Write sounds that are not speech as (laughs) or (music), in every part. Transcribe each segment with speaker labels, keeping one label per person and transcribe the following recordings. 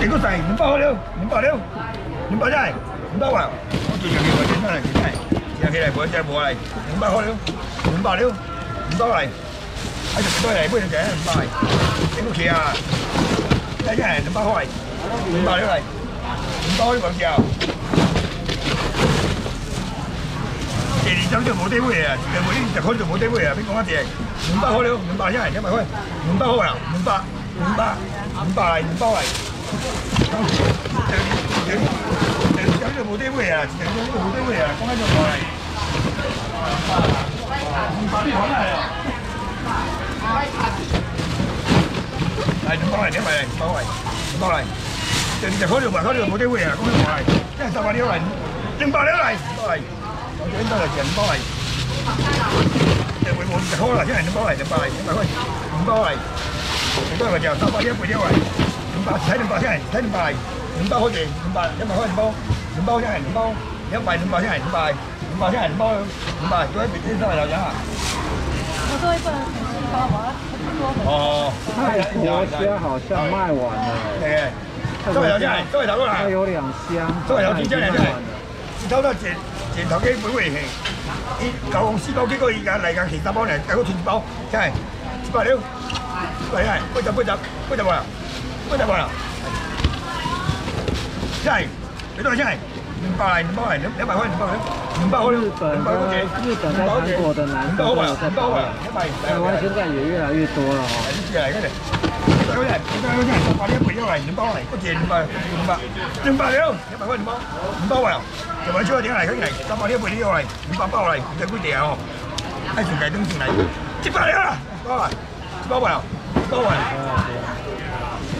Speaker 1: 这个菜两百好了，两百了，两百菜，两百万，我最近给我点上来，点上来，点起来，无再无来，两百好了，两百了，两百来，还是多来，不能这样，两百，点不起啊，再来两百块，两百了来，两百你忘掉。第二张就冇地位啊，第二你十块就冇地位啊，你讲一只，两百块了，五百先，两百块，五百好啦，两百，五百，五百来，五百来。第二张就冇地位啊，第二张就冇地位啊，讲一就过来。两百你好来啊！来两百来，两百来，两百来，两百来。第二十块就百块就冇地位啊，讲一过来，即系十八了来，两百了来，两百来。我这边都是两百来。这回我十块啦，即系两百来，两百来，两百块，两百来。你都系就三百一倍了来。两百，睇两百先，睇两百，两百好啲，两百，一百块两包，两包先，两包，一百两百先，两百，两百先，两包，两百，多一笔钱都系有奖啊！
Speaker 2: 我多一份
Speaker 1: 哦，
Speaker 3: 泰国虾好像卖完了，
Speaker 1: 诶，都系有奖，都系头个啦
Speaker 3: 它，有两箱，
Speaker 1: 都系有钱
Speaker 3: 已经
Speaker 1: 奖嚟嘅
Speaker 3: 卖完了。。
Speaker 1: 偷到前前頭幾每回去，伊九公四包幾個而家嚟緊其他包嚟，九个全包，真系一百了，嚟係八十八十八十萬，八十萬啦，真係幾多真係？兩百嚟，兩百嚟，兩兩百块，两百塊，兩百好了，
Speaker 3: 日本
Speaker 1: 兩百好
Speaker 3: 跟
Speaker 1: 錢，
Speaker 3: 日本跟韩国的男生都有在跑了，
Speaker 1: 兩百，
Speaker 3: 台湾现在也越来越多了哦。
Speaker 1: 係呢次嚟嘅嚟。兩百塊，兩百塊，兩百一倍咗嚟，兩百嚟，嗰隻兩百，兩百，了，兩百塊兩包，兩包嚟，就揾出一點嚟，佢嚟，三百一倍呢個嚟，兩百包嚟，唔使幾條哦，喺全計東全嚟，一百了啦，包嚟，包嚟，包嚟，嚟，包嚟，真係一百了嚟，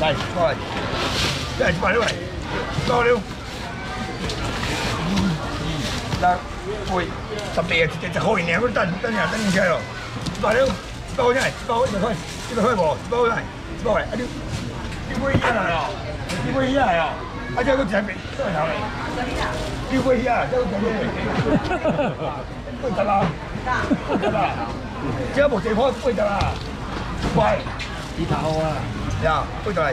Speaker 1: 包了，二、六、倍，十地啊，只只可以領，嗰等等下等車咯，一百了。包真係包一百塊，一百塊喎，包真係包嚟，一啲啲杯嘢嚟啊，啲杯嘢嚟啊，啊即係個仔俾都係頭嚟，啲杯嘢啊，即係個仔俾，杯得啦，杯得啦，即係部地方杯得啦，喂，
Speaker 3: 吉他啊，
Speaker 1: 呀，杯得嚟，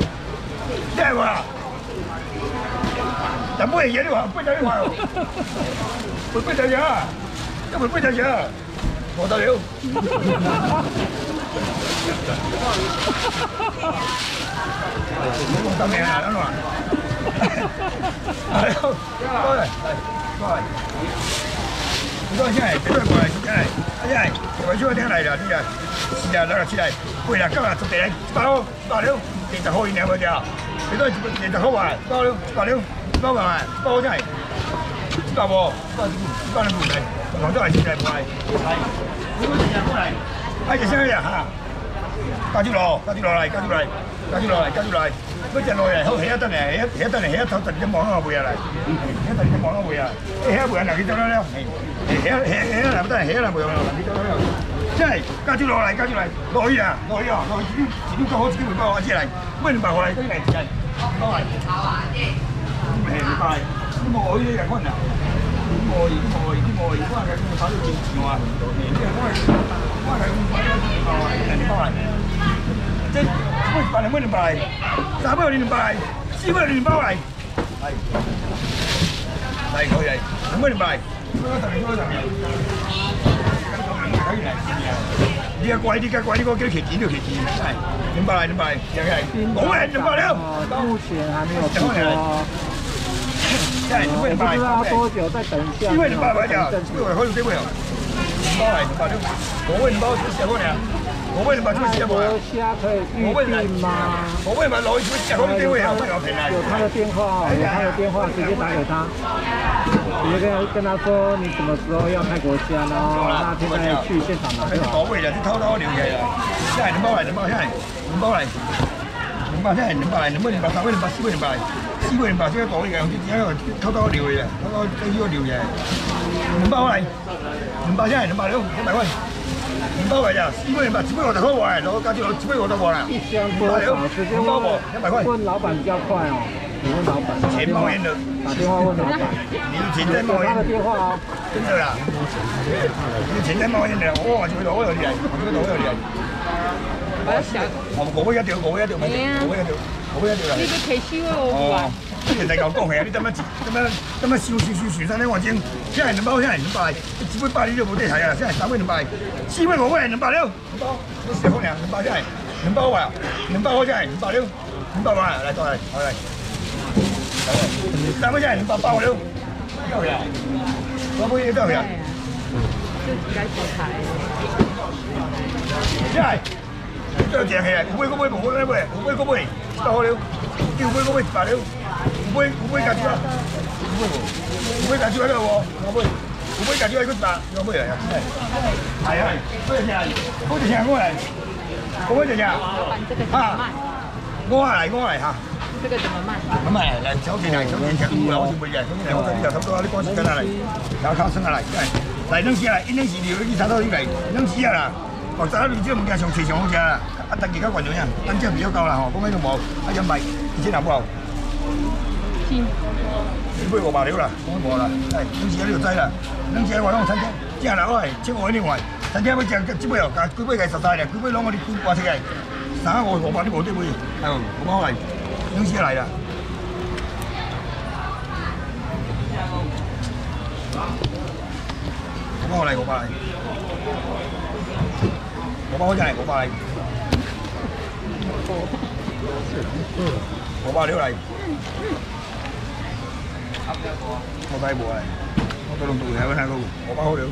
Speaker 1: 即係話，但杯嘢你話杯得你話，杯杯得嘢，一杯杯得嘢。我得了。冇咁命啊，等我。係，多嚟，多嚟。好多先係，幾多過嚟，真係，真係，我出去聽嚟啦，啲人，是啊，攞嚟出嚟，喂啦，今日做地嚟，八號，八了，地就可以領嗰隻啊，幾多地就好啊，八了，八了，八萬萬，八號真係，八喎，八八兩半嚟，我都係先係唔係，係。哎，隻聲啊嚇！加住落，加住落嚟，加住落嚟，加住落嚟，加住落嚟。嗰隻落嚟好起一得嚟，起一起一得嚟，起一頭突然間望下會啊嚟，起一突然間望下會啊！誒起一會啊，嗱幾多咧？起一起起一嗱唔得，起一嗱會啊，嗱幾多咧？真係加住落嚟，加住嚟，落去啊，落去啊，落去自己自己講好，自己會講我知嚟，乜你白過嚟，跟住嚟嚟，過嚟。誒，你快，啲冇呢啲人可能。啲外啲外啲外，可能係咁搞到政治話，啲人可能可能係咁搞到政治話，人哋包嚟，即係乜辦嚟乜嚟辦嚟，三百年辦嚟，四百年包嚟，係係佢係乜嚟辦嚟，嗰個特別嗰個特別，呢個貴啲嘅貴啲個幾多期錢都期錢，係點辦嚟點辦嚟，又係冇人點辦了，
Speaker 3: 目前还没有出。不知道多久，再等一下。
Speaker 1: 因為你爸爸就
Speaker 3: 等
Speaker 1: 因為可以機會啊，包係包了，我為你包出十個呢，我为什么出十
Speaker 3: 泰
Speaker 1: 個啊
Speaker 3: 国。虾可以预定吗？
Speaker 1: 我為咪攞出十個機會啊，我有平啊。
Speaker 3: 有他的電話哦，有他的电话，直接打给他，直接跟跟他说你什么时候要泰國蝦，然後那现在去現場拿
Speaker 1: 喺
Speaker 3: 就好。
Speaker 1: 度講嘅就啲偷偷聊嘢啦，一係你包来，你包一係你包来，你包一係你包来，你包你包三個你包四個你包，四個你包先講嘅，有啲有啲偷偷聊嘅，偷偷呢個聊嘢，你包来，你包下来你包了，一百塊。你包嚟呀，四個你包，四個我就好話，攞家住攞四個我就話啦，
Speaker 3: 一箱多少？直接
Speaker 1: 你包我一百块。
Speaker 3: 问老板比较快哦，你问老板。
Speaker 1: 钱冒烟的，
Speaker 3: 打电话问老板，
Speaker 1: 你有錢在
Speaker 3: 有
Speaker 1: 包煙
Speaker 3: 他的。電話哦。
Speaker 1: 真的啦，你前天冇人嚟，我話佢攞有啲人，佢攞有啲人。
Speaker 4: 我小，
Speaker 1: 我五尾一條，五尾一條，五尾一條，五尾一條啦。
Speaker 4: 你個皮燒喎，
Speaker 1: 哦，你就係咁講嘅，你點樣點樣點樣笑笑笑笑晒咧？我正，先係兩包，先係兩百，只杯八你都冇得睇啊！先係三杯兩百，四杯五杯係兩百六，兩包，你少好兩兩包先係兩包啊，兩包好先係兩百六，兩百萬嚟再嚟，嚟。嚟，三杯先係兩百八六，夠啦，三杯嘢夠啦。
Speaker 4: 就自己做菜。
Speaker 1: 一係最正係五杯嗰杯冇嗰杯，五杯嗰杯得好了，叫杯嗰杯八了，五杯五杯價錢啊，五杯價錢喺度喎，五杯五杯價錢喺嗰八，五杯嚟啊，係啊，多謝謝，多謝謝我嚟，多謝謝，啊，我嚟我嚟嚇。
Speaker 4: 這個怎麼賣？
Speaker 1: 咁啊，嚟手電嚟，手電食唔係好似每日，手電嚟我哋呢度差唔多，你講時間嚟，有靠生下嚟，嚟能時嚟，一能時料你炒到呢嚟，能時啊啦。或者你知唔驚上市場好似啊？一突然間運咗人，等之後變咗夠啦嗬，講緊都冇，一因為二千零包，
Speaker 4: 先
Speaker 1: 你杯五百料啦，講冇啦，係能時喺呢度擠啦，能時喺話講餐廳，即係嗱我係超我呢位，餐廳要隻只杯又價，幾杯計十大嘅，幾杯攞我哋掛食嘅，三我五百啲冇啲杯，係五百嚟，能時嚟啦。五百嚟，五百嚟。我包真係我包嚟，我包料嚟，我睇冇嚟，我到龍度睇嗰睇嗰個，我包好料，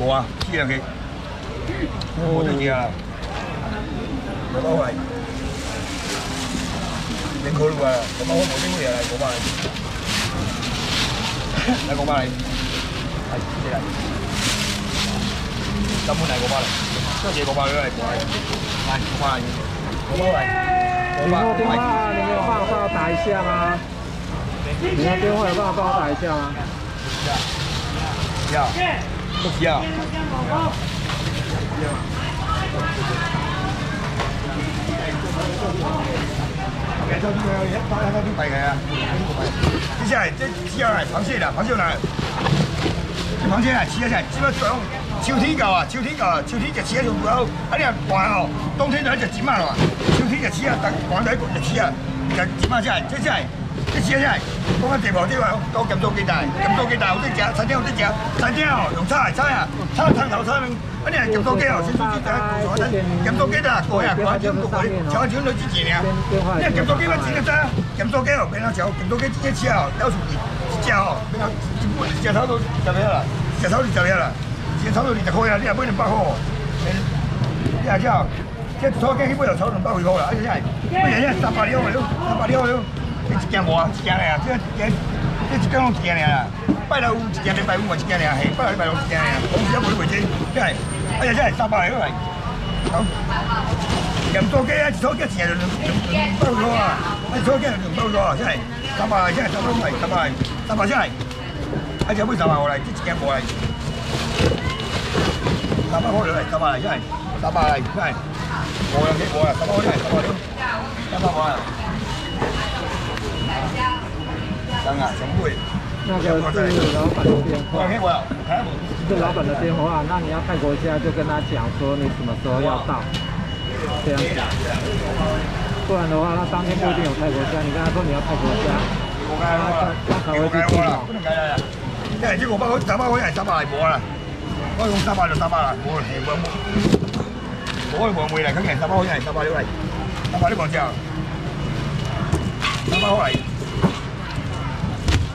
Speaker 1: 冇啊，黐兩幾，我都知啊，我包嚟，整好啦，我包好冇整乜嘢嚟，我包嚟，嚟我包嚟，係黐嚟，根本係我包嚟。这几个包来，来，我包来，我包来，
Speaker 3: 你有电话，你有办法帮我打一下吗？你有电话有办法帮我打一下吗？
Speaker 1: 要，不需要。OK，就呢個一包一包啲幣嘅啊，接下來這接下來螃蟹啦，螃蟹來，螃蟹啊，切一切，基本上。秋天夠啊，秋天夠啊，秋天就似一條路口，喺呢度掛哦。冬天就一隻剪嘛啦嘛，秋天就似啊，但掛喺一個就似啊，就剪嘛真係，即係即似啊真係。講緊地磅啲話，多咁多幾大，咁多幾大好多隻，餐廳好多隻，餐廳哦用叉嚟叉啊，叉撐頭叉兩，嗰啲係咁多機哦，先先先睇，咁多機啊，過啊過啊，點過佢，搶搶女之前啊，因為咁多機乜錢嘅啫，咁多機哦，俾佢搶，咁多機一次哦，有數幾隻哦，俾佢隻頭都就咩啦，隻頭就就咩啦。先炒到二十块啊！你又買兩百塊，你係之後，即係炒雞起杯又炒兩百幾塊啦！哎真係，乜嘢啫？三百兩嚟咯，三百兩嚟咯，你一件冇啊？一件嚟啊！即係一即係一件攏一件嚟啦。拜六一件，禮拜五嘛一件嚟啊！拜六禮拜六一件嚟啊！講時一冇啲為止，真係，哎呀真係三百嚟咯係。好，又唔多雞啊！炒雞成日兩兩兩百塊啊！你炒雞兩百塊啊！真係，三百真係三百唔係三百，三百真係，哎隻杯三百過嚟，即一件冇嚟。三百塊嚟，三百嚟，真係三百嚟，真係我有幾我啊，三百真係三百兩，三百塊啊，真啊，什麼會？
Speaker 3: 那个是老板的電話，
Speaker 1: 我有，
Speaker 3: 是老板的电话，那你要泰國蝦就跟他讲说你什么时候要到，这样子，不然的话，他当天不一定有泰国虾，你跟他说你要泰国虾，他他才會去訂哦。
Speaker 1: 因為呢個包三百塊係三百嚟冇啦。我用三百就三百啦，冇係冇冇，我係黃梅嚟，肯定三百好嘢，三百料嚟，三百啲黃椒，三百好嚟，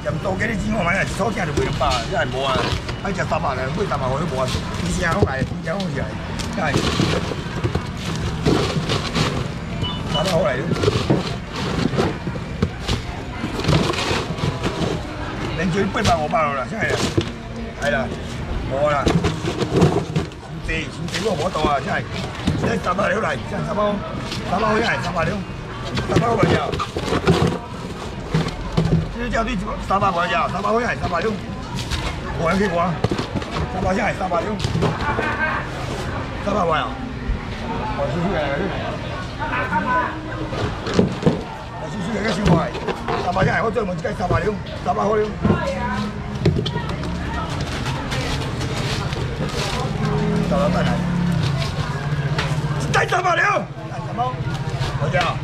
Speaker 1: 又唔到幾啲錢我買啊，初見就會咁百，真係冇啊，一隻三百嚟，每三百我都冇啊，以前好嚟，以前好似係，真係三百好嚟，零嘴八百我包啦，真係，係啦。冇啦，四四個冇到啊！真係，一十八料嚟，真係十包，十包好真係十八料，十包好貴啊！呢啲有啲十八貴啊，十包好真係十八料，我有幾個啊？十八真係十八料，十八貴啊！我少少嘅我少少嘅少貴，十八真係我專門計十八料，十八好料。到老闆嚟，低三百了，包，好家。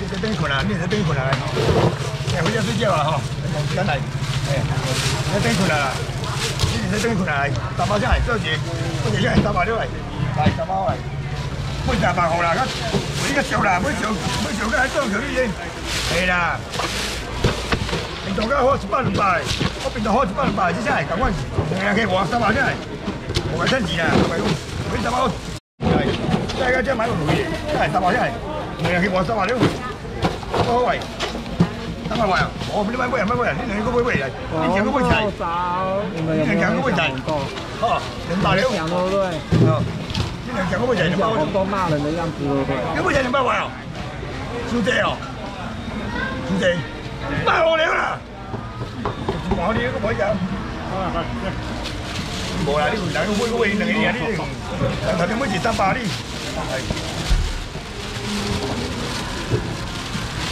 Speaker 1: 你在等困啊？你在等困啊？哎，回家睡觉了哈，从家来，哎，在等困啊？你在等困啊？打包下来，这钱，这钱下来三包了来，来打包来，八十八号啦，个，你个少啦，要少，要少个还做条你先，系啦。平常价好一百两百，我平常好一百两百，这下来，赶快，两个我三包下来，我趁钱啦，我我三包，来，再个再买个回去，来三包下来，两个我三包了。好喂，三百块啊！我你买买买买！你两个买买啊！你两个买菜，
Speaker 3: 你
Speaker 1: 两个买菜？好，两百六。
Speaker 3: 讲对不对？
Speaker 1: 好，你两个买菜两百块。
Speaker 3: 都骂人的样子对不对？
Speaker 1: 两个买菜两百块哦，收济哦，收济，百五了啦。毛你个买菜？(laughs) 无啦，你两个买个买两个呀，你两头天买是三百哩。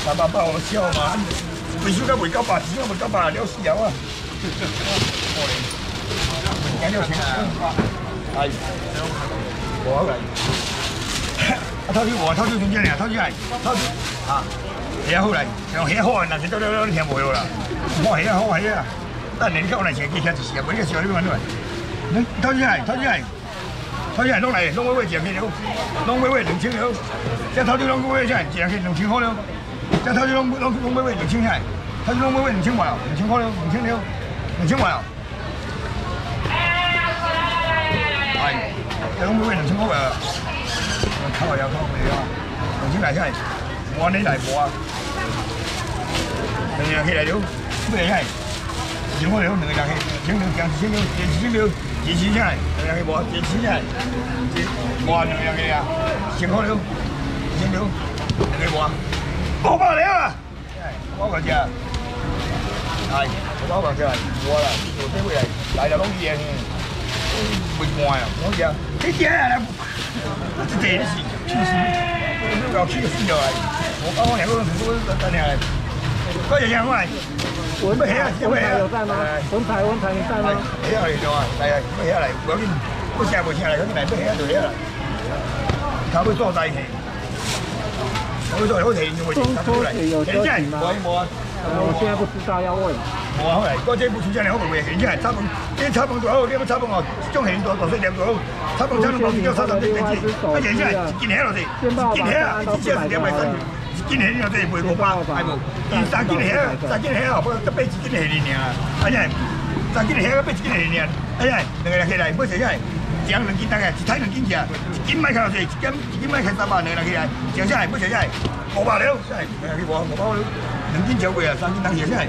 Speaker 1: 三百八我笑嘛，维修个未到百，只要未到百了死了啊！两六千，哎，我来，啊，偷钱我偷钱中间了，偷钱来，偷钱啊，遐好来，像遐好，那是到了了你听无了啦，我遐好遐啊，等你叫我来前几天就是啊，每个小你问你问，你偷钱来，偷钱来，偷钱来弄来，弄微微钱去了，弄微微两千了，这偷钱弄微微钱，一人去两千好了。这头就拢拢拢买买两千块，头就拢买买两千块哦，两千块了，两千了，两千块哦。哎，这拢买买两千块啊！靠呀靠呀，两千块起来，我你来播啊！两个起来了，买起来，一千块了，两个人去，千六加一千六，一千六，一千起来，两个去播，一千起来，播两个去啊，一千块了，一千六，两个播。五百了啊！我讲只，係我講只係我啦，做這位嚟嚟就攏伊嘅，袂換啊！我講你點啊？這這是氣死，要氣死咗嚟！我講我兩個人都等下嚟，快點上來！
Speaker 3: 文才文才有在吗？文才文才你在嗎？
Speaker 1: 喺下嚟做啊！嚟啊！乜嘢嚟？我見不下不下嚟，咁嚟乜嘢就嘢啦！他會坐在一起。我做好田就會出嚟，現在冇冇啊？
Speaker 3: 我現在不知道要問。
Speaker 1: 冇啊，後來嗰隻不出現嚟，我咪現在炒飯，啲炒飯做好，啲乜炒飯哦，種現做做水點做好，炒飯炒到冇叫炒到啲啲啲，啊現在一件蝦落地，一件蝦啊，一隻兩百三，一件蝦落地賣五百，係冇，三件蝦，三件蝦哦，不過得買一件蝦嚟爾，啊呀，三件蝦買一件蝦爾，啊呀，兩個人起來，買誰來？一人兩斤大概，一台兩斤價，一斤買開落地，一斤一斤買開三百，兩個人起來，剩下來買誰來？五百了，下來，兩個去摸，五百了，兩斤超過啊，三斤當起下來，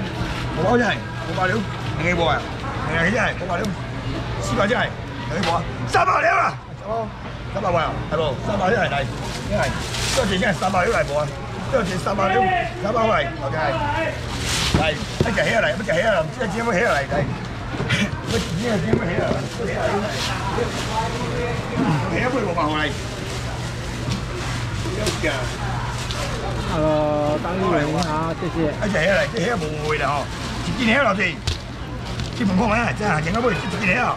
Speaker 1: 五百下來，五百了，兩個摸啊，兩個起下來，五百了，四百下來，兩個摸，三百了啦，哦，三百萬啊，係無？三百了來來，下來，多錢先？三百了來摸，多錢？三百了，三百來，OK，來，一隻起下來，一隻起下來，一隻錢要起下來，來。我今天今天没了，没有我忙来。
Speaker 3: 呃，当议员好，谢谢。
Speaker 1: 啊，这遐来，这遐无会啦吼，一斤遐老济，基本看下，这行情到尾一斤遐哦，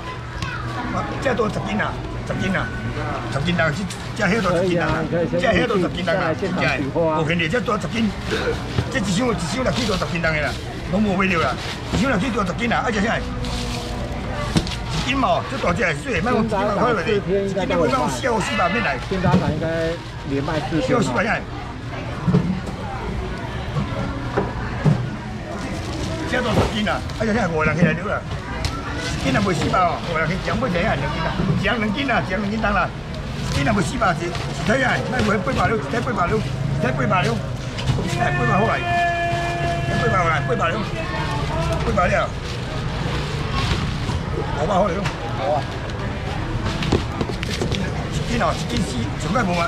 Speaker 1: 这多十斤啊，十斤啊，十斤大，这遐多十斤啊，这遐多十斤大啊，真正，无肯定这多十斤，这一箱一箱六 K 多十斤重的啦，拢无买着啦，一箱六 K 多十斤啊，啊，这啥？金毛，这大只系水，卖我几百块来的，今天我讲四四百面来，
Speaker 3: 现在应该连卖四
Speaker 1: 四百块。这多十斤啊！哎呀，现五人起来了啦，斤啊卖四百哦，五人起两百几啊，两斤啊，两两斤啊，两两斤当啦，斤啊卖四百是是睇啊，卖卖八百六，睇八百六，睇八百六，睇八百好来，八百来，八百六，八百了。五百好了，好啊！一斤哦，一斤四，上届无嘛，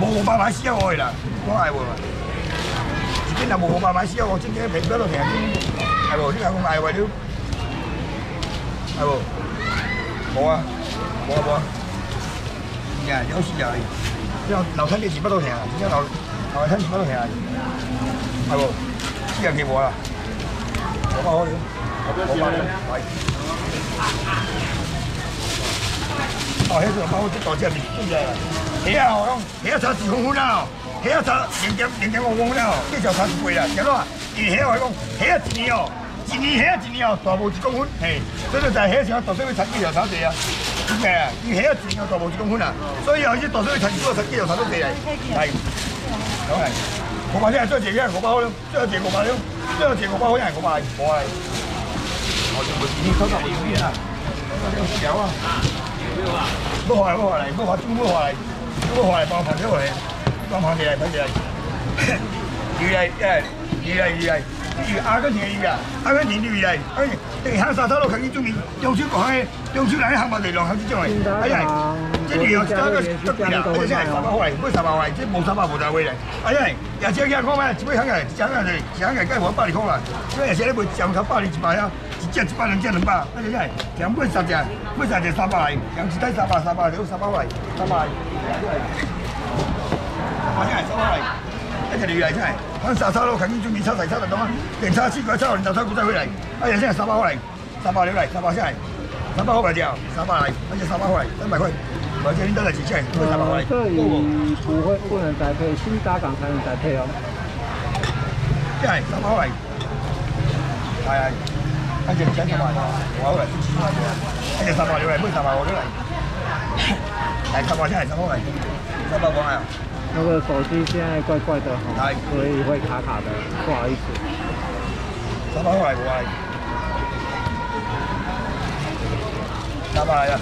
Speaker 1: 无五百买四啊五的啦，我爱无嘛。一斤若无五百买四啊五，真正平不到平斤，爱无？你讲爱话了，爱无？无啊，无啊无啊。呀，了死啊！这老餐店是不到平啊，真正老老餐是不到平啊，爱无？四人给我啦，五百好了，五百来。哦，迄个包我这大只面，真正。虾哦，拢虾差一公分啦哦，虾差零点零点五公分啦哦，计条差一倍啦，晓得啊？因为虾我讲虾一年哦，一年虾一年哦，大无一公分，嘿，所以就在虾上大小要差几条差侪啊，真个啊，因为虾一年哦大无一公分啊，所以哦，这大小要多差几条差都侪来，来，好来，五百块做一个五百块，做一个五百块，做一个五百块也五百，五百。我就冇你收到你有啊，条啊，冇下来冇下来冇下冇下来，冇下来帮我拍起来，帮我拍起来拍起来，鱼来诶，鱼来鱼来。鱼 (laughs) 阿根廷的鱼啊，阿根廷的鱼来，哎，地下沙滩路肯定中意，中秋讲的，中秋来的航班地量好这种的，哎呀，这鱼哦，这个特别啦，而且是三百块，买三百块，这无三百无大位嘞，哎呀，也只几块嘛，一尾行个，一只行个，一行个计我百二块啦，所以也是咧卖上头百二一百啊，一只一百两只两百，而且是，两买三只，买三只三百来，两只带三百三百六三百块，三百，而且三百来。一隻魚嚟真係，揾沙沙咯，近中意炒齊炒就咁啊，定炒絲鬼炒完就炒股再回嚟，哎呀真係三百塊嚟，三百料嚟，三百先係，三百塊嚟條，三百嚟，一隻三百塊嚟，三百塊，或者你得嚟幾錢？三百塊。
Speaker 3: 这里不会不能栽培，新搭港才能栽培哦。
Speaker 1: 真係三百塊嚟，係係，一隻兩三百嚟，我嚟，一隻三百料嚟，每三百我料嚟，係三百先係三百嚟，三百講係。
Speaker 3: 那个手机现在怪怪的哈，所以会卡卡的，不好意思。
Speaker 1: 三百塊嚟，我係，三百嚟啊！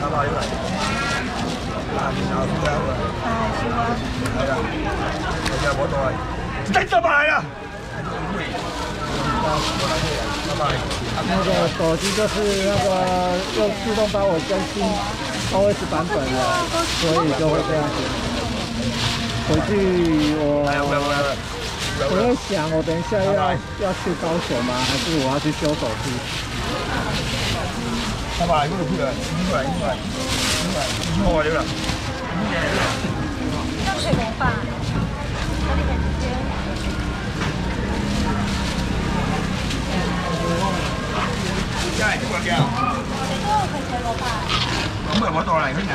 Speaker 1: 三百料嚟，啊，然後咁樣啊，係啊，我就冇到係，真三百嚟啊！
Speaker 3: 那个手机就是那个用自动帮我更新 OS 版本了，所以就会这样子。回去我我在想，我等一下要要去高雄吗？还是我要去修手机？
Speaker 1: 三百嗰度去啊，應該係應該係應該係應該係啦。
Speaker 2: 那水怎么办？那你可以直接。
Speaker 1: 真係點講嘅？
Speaker 2: 你说我可以怎么办？
Speaker 1: 咁咪我到嚟兄弟。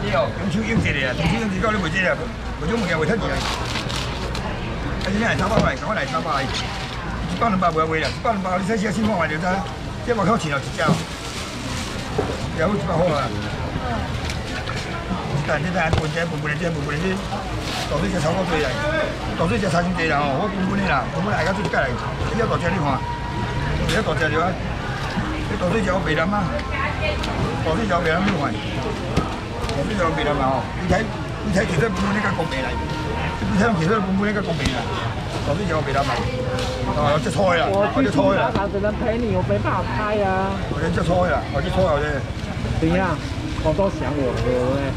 Speaker 1: 呢個中秋應節嚟啊！中秋應節交你會知啊，嗰種嘢會睇住啊。啊，真係三百塊，趕嚟三百，一百兩百冇會啦，一百兩百你睇下先放埋就得，即係我扣錢就直接，有一百好啊。但係你睇下半隻半半隻半半隻，到底隻炒高最嚟，到底隻炒先最啦哦，我半半啲啦，半半大家出街嚟，呢一個隻呢看。你一大隻咗，你大隻隻我鼻諗啊，大隻隻我鼻諗呢個係，大隻隻我鼻諗啊！你睇你睇其他本本呢間國鼻嚟，你睇其他本本呢間國鼻啊，大隻隻我鼻諗啊！啊，有隻菜啦，
Speaker 3: 我
Speaker 1: 有隻菜啦，
Speaker 3: 港只能陪你，我没办法拍呀。
Speaker 1: 有隻菜啦，有隻菜有隻。
Speaker 3: 怎样？我都想我喝哎。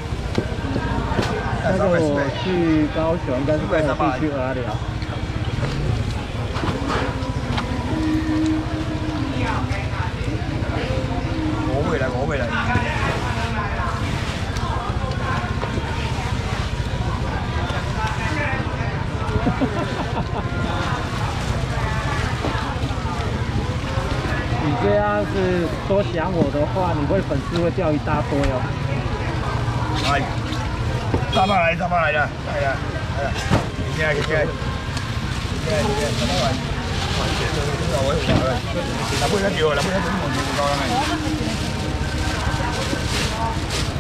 Speaker 3: 那个我去高雄，跟我弟去阿寮。
Speaker 1: 我回来，我回来。(laughs)
Speaker 3: 你这样是多想我的话，你会粉丝会掉一大堆哦。
Speaker 1: 係，三百嚟，三百嚟啦，係啊，係啊，幾錢啊？幾錢啊？幾錢啊？幾錢啊？三百嚟。我我嗱杯一條，嗱杯一條都冇唔夠啦咪。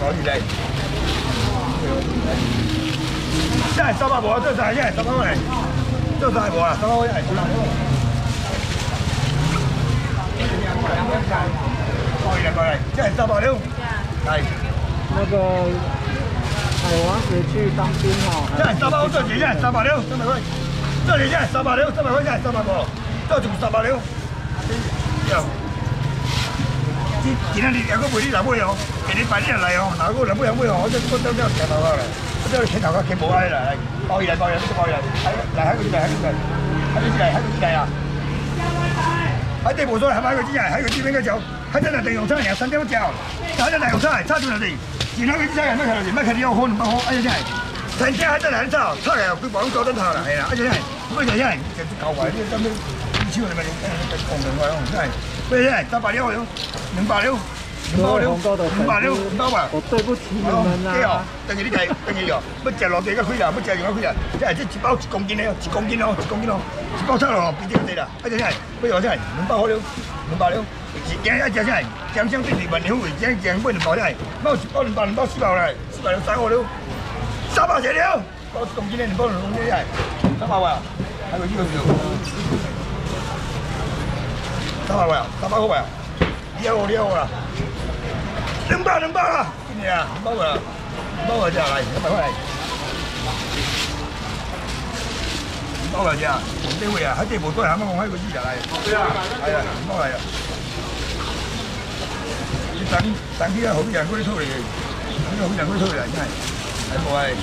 Speaker 1: 攞住嚟。真係三百冇啊！真係真係三百嚟，真係冇啊！三百一係好難。過嚟過嚟，真係三百了。係。
Speaker 3: 那个海王子去当兵哦，
Speaker 1: 真係三百，這幾件三百六，三百塊，這幾件三百六，三百塊件三百五，這就三百六。今今天你兩個賣你兩杯哦，今日擺你嚟哦，哪個兩杯兩杯哦，我這我這這聽頭殼嚟，我這聽頭殼聽冇閪啦，嚟包二嚟包二，呢個包二嚟，喺嚟喺個啲嚟喺個啲嚟，喺個啲嚟喺個啲嚟啊！喺地鋪所係咪喺個啲嚟喺個啲邊個走？喺真係地用餐人三點鐘，喺真係用餐差住嚟哋。然後佢啲人乜睇嚟？乜睇你有好唔好？哎呀真係，成隻喺真係很臭，出嚟又佢講咗燈頭啦，係啦，哎呀真係，咁啊就因為就舊圍啲咁樣超你咪你講明佢真係，对对，三百六哟，两百六，两百六，两百六，两百吧。
Speaker 3: 我对不起你
Speaker 1: 哦
Speaker 3: 们，
Speaker 1: 对哦
Speaker 3: 啦。，
Speaker 1: 等于你家，等于哦，要食偌济较贵啦，要食另外贵啦。这这一包一公斤的哦，一公斤哦，一公斤哦，一包菜咯，比这个济啦。啊，这啥？要偌啥？两百块了，两百了。是今日食啥？江香对二万两位，今日买两包啥？买一包两包两包四包来，四包了三五了，三百钱了。包一公斤的，两包两公斤的，三百块啊？还有几个没有？三百块啊？三百块啊？了我了我啦。两百两百啦，今年啊，两百块啦，两百块价来，两百块来。两百块价，这位啊，还这无对，还没讲还有几下来。对啊，哎呀，两百来啊。你等等起啊，后边人过来讨嚟，呢個後邊人過嚟討嚟，真係，係冇係。